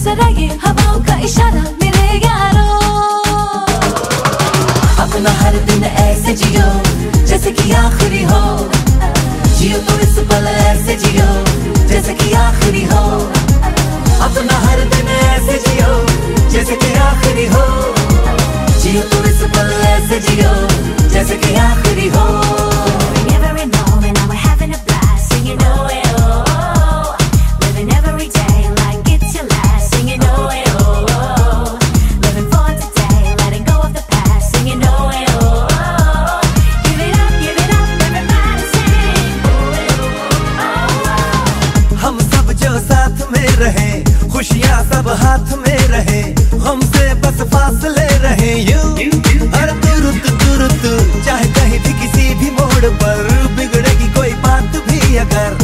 जरा ये हवाओं का इशारा मेरे यारो। अपना हर दिन ऐसे जियो, जैसे कि आखिरी हो। जियो तो इस पल ऐसे जियो, जैसे कि आखिरी हो। अपना हर दिन ऐसे जियो, जैसे कि आखिरी हो। जियो तो इस पल ऐसे जियो, जैसे साथ में रहे, खुशियाँ सब हाथ में रहे, हमसे बस फासले रहे, यू। हर तुरुत तुरुत चाहे कहीं भी किसी भी मोड़ पर, बिगड़ेगी कोई बात भी अगर।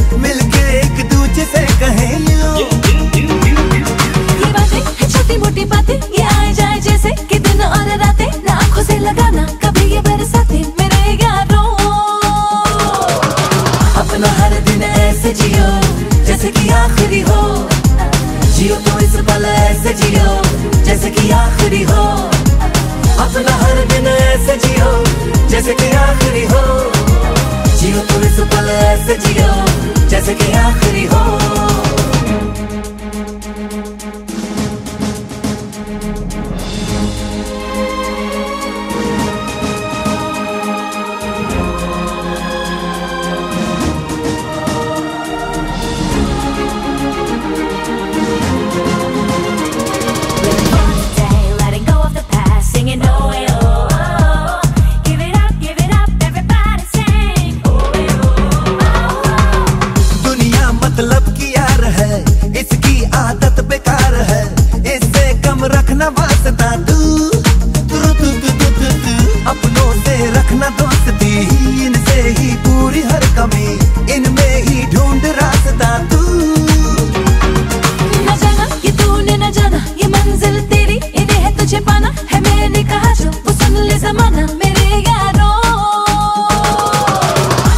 के आखिरी हो।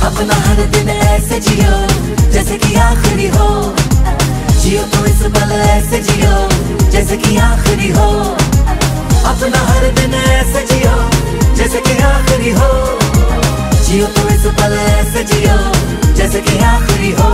अपना हर दिन जैसे हो जियो तो इस पल ऐसे जैसे कि आखिरी हो अपना हर दिन ऐसे जैसे कि आखिरी हो जियो तो इस पल ऐसे जियो जैसे कि आखिरी हो